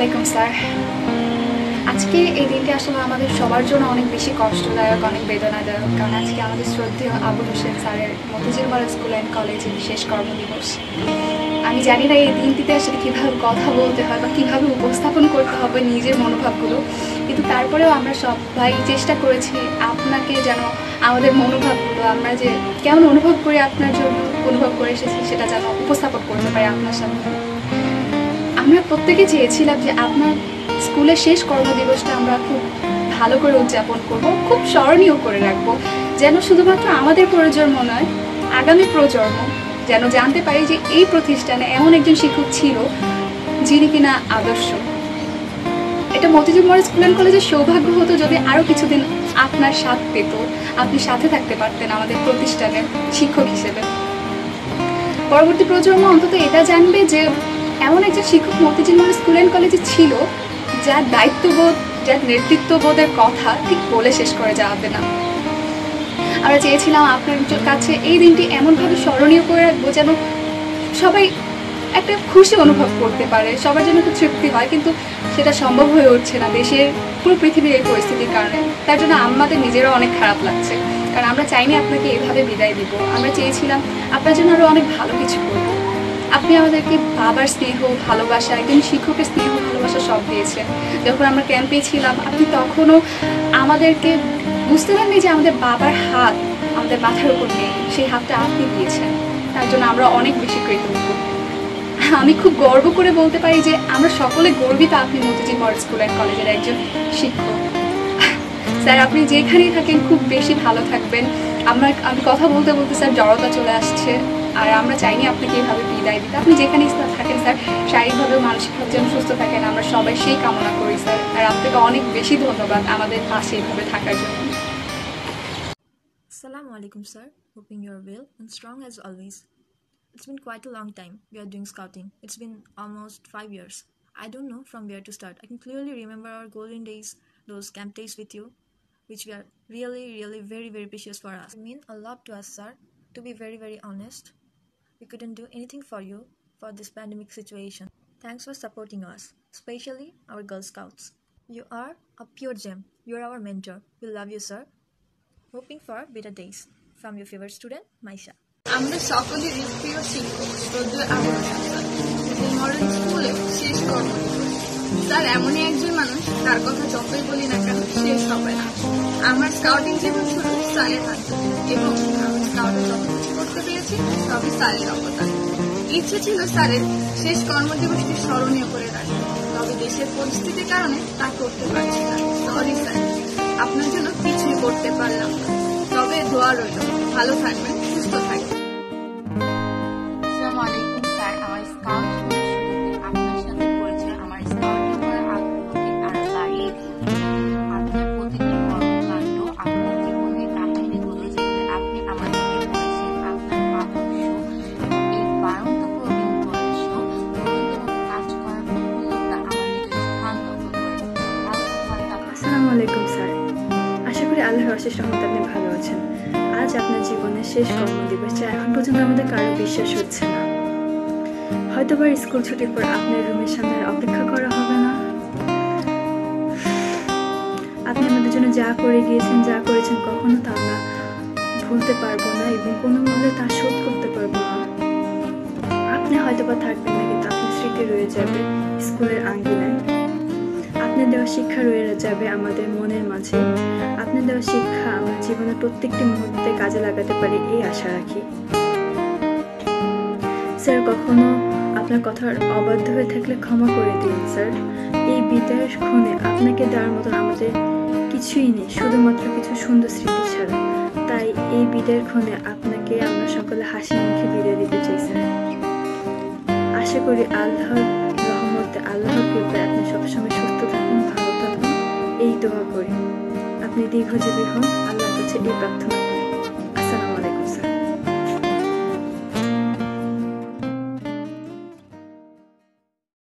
আলাইকুম, স্যার। আজকে এই দিনটি আসলে আমাদের সবার জন্য অনেক বেশি কষ্টদায়ক, অনেক বেদনাদায়ক, কারণ আজকে আমাদের শ্রদ্ধেয় আবুল হোসেন স্যারের মতিঝিল মারা স্কুল অ্যান্ড কলেজের বিশেষ কর্মদিবস। আমি জানি না এই দিনটিতে আসলে কীভাবে কথা বলতে হয় বা কীভাবে উপস্থাপন করতে হবে নিজের মনোভাবগুলো, কিন্তু তারপরেও আমরা সবাই চেষ্টা করেছি আপনাকে যেন আমাদের মনোভাবগুলো, আমরা যে কেমন অনুভব করি আপনার জন্য অনুভব করে এসেছি, সেটা যেন উপস্থাপন করতে পারি আপনার সামনে। আমরা প্রত্যেকে চেয়েছিলাম যে আপনার স্কুলের শেষ কর্মদিবসটা আমরা খুব ভালো করে উদযাপন করব, খুব স্মরণীয় করে রাখব, যেন শুধুমাত্র আমাদের প্রজন্ম নয়, আগামী প্রজন্ম যেন জানতে পারি যে এই প্রতিষ্ঠানে এমন একজন শিক্ষক ছিল যিনি কিনা আদর্শ। এটা মতিঝিল মডেল স্কুল অ্যান্ড কলেজের সৌভাগ্য হতো যদি আরও কিছুদিন আপনার সাথ পেত, আপনি সাথে থাকতে পারতেন আমাদের প্রতিষ্ঠানের শিক্ষক হিসেবে। পরবর্তী প্রজন্ম অন্তত এটা জানবে যে এমন একজন শিক্ষক মতিঝিল স্কুল অ্যান্ড কলেজে ছিল, যার দায়িত্ববোধ, যার নেতৃত্ববোধের কথা ঠিক বলে শেষ করে যাবে না। আমরা চেয়েছিলাম আপনার কাছে এই দিনটি এমনভাবে স্মরণীয় করে রাখব যেন সবাই একটা খুশি অনুভব করতে পারে, সবার জন্য খুব তৃপ্তি হয়, কিন্তু সেটা সম্ভব হয়ে উঠছে না। দেশের পুরো পৃথিবীর এই পরিস্থিতির কারণে। তার জন্য আমাদের নিজেরও অনেক খারাপ লাগছে। কারণ আমরা চাইনি আপনাকে এভাবে বিদায় দিব। আমরা চেয়েছিলাম আপনার জন্য আরও অনেক ভালো কিছু করব। আপনি আমাদেরকে বাবার স্নেহ, ভালোবাসা, একজন শিক্ষকের স্নেহ, ভালোবাসা সব দিয়েছেন। যখন আমরা ক্যাম্পে ছিলাম, আপনি তখনও আমাদেরকে বুঝতে পারেননি যে আমাদের বাবার হাত আমাদের মাথার উপর নেই। সেই হাতটা আপনি দিয়েছেন। তার জন্য আমরা অনেক বেশি কৃতজ্ঞ। আমি খুব গর্ব করে বলতে পারি যে আমরা সকলে গর্বিত আপনি মতিঝিল মডেল স্কুল অ্যান্ড কলেজের একজন শিক্ষক। স্যার, আপনি যেখানেই থাকেন, খুব বেশি ভালো থাকবেন। আমরা, আমি কথা বলতে বলতে, স্যার, জড়তা চলে আসছে। আর আমরা চাইনি আপনাকে এইভাবে বিদায় দিতে আপনি যেখানেই থাকেন স্যার শারীরিকভাবে মানসিকভাবে যেন সুস্থ থাকেন আমরা সবাই সেই কামনা করি স্যার আর আপনাকে অনেক বেশি ধন্যবাদ আমাদের পাশে এইভাবে থাকার জন্য Assalamu alaikum, sir. Hoping you're well and strong as always. It's been quite a long time we are doing scouting. It's been almost five years. I don't know from where to start. I can clearly remember our golden days, those camp days with you, which were really, really very, very precious for us. It mean a lot to us, sir. To be very, very honest, we couldn't do anything for you for this pandemic situation. Thanks for supporting us, especially our Girl Scouts. You are a pure gem. You are our mentor. We love you, sir. Hoping for better days. From your favorite student, Maisha. আমাদের সকলেরই প্রিয় শিক্ষক sir modern স্কুলে শেষ কর্মদিবস sir এমনই একজন মানুষ তার কথা যতই বলি না কেন শেষ হবে না আমার স্কাউটিং জীবন শুরু স্যারের হাত এবং পেরেছি সবই স্যারের অবদান। ইচ্ছে ছিল স্যারের শেষ কর্মদিবসটি স্মরণীয় করে রাখবে তবে দেশের পরিস্থিতির কারণে তা করতে পারছি না। সরি স্যার, আপনার জন্য কিছুই করতে পারলাম না। তবে দোয়া রইল। ভালো থাকবেন। আল্লাহর অশেষ রহমত আপনি ভালো আছেন। আজ আপনার জীবনের শেষ কর্মদিবস, যা এখন পর্যন্ত আমাদের কারও বিশ্বাস হচ্ছে না। হয়তো বা স্কুল ছুটির পর আপনার রুমের সামনে অপেক্ষা করা হবে না। আপনি আমাদের জন্য যা করে গিয়েছেন, যা করেছেন কখনো তা আমরা ভুলতে পারব না এবং কোনো মূল্যে তা শোধ করতে পারব না। আপনি হয়তো বা থাকবেন না, কিন্তু আপনার স্মৃতি রয়ে যাবে স্কুলের আঙ্গিনায়। দেওয়া শিক্ষা রয়ে যাবে আমাদের মনের মাঝে। আপনার দেওয়া শিক্ষা আমরা জীবনের প্রত্যেকটি মুহূর্তে কাজে লাগাতে পারি এই আশা রাখি। স্যার, কখনো আপনার কথার অবাধ্য হয়ে থাকলে ক্ষমা করে দিন, স্যার। এই বিদায়ের ক্ষণে আপনাকে দেওয়ার মতন আমাদের কিছুই নেই, শুধুমাত্র কিছু সুন্দর স্মৃতি ছাড়া। তাই এই বিদায়ের ক্ষণে আপনাকে আমরা সকলে হাসি মুখে বিদায় দিতে চাই, স্যার। আশা করি রহমতে কৃপায় আপনি সবসময় সুস্থ থাকুন, ভালো থাকুন, এই দোয়া করি আপনি দীর্ঘজীবী হন, আল্লাহর কাছে এই প্রার্থনা।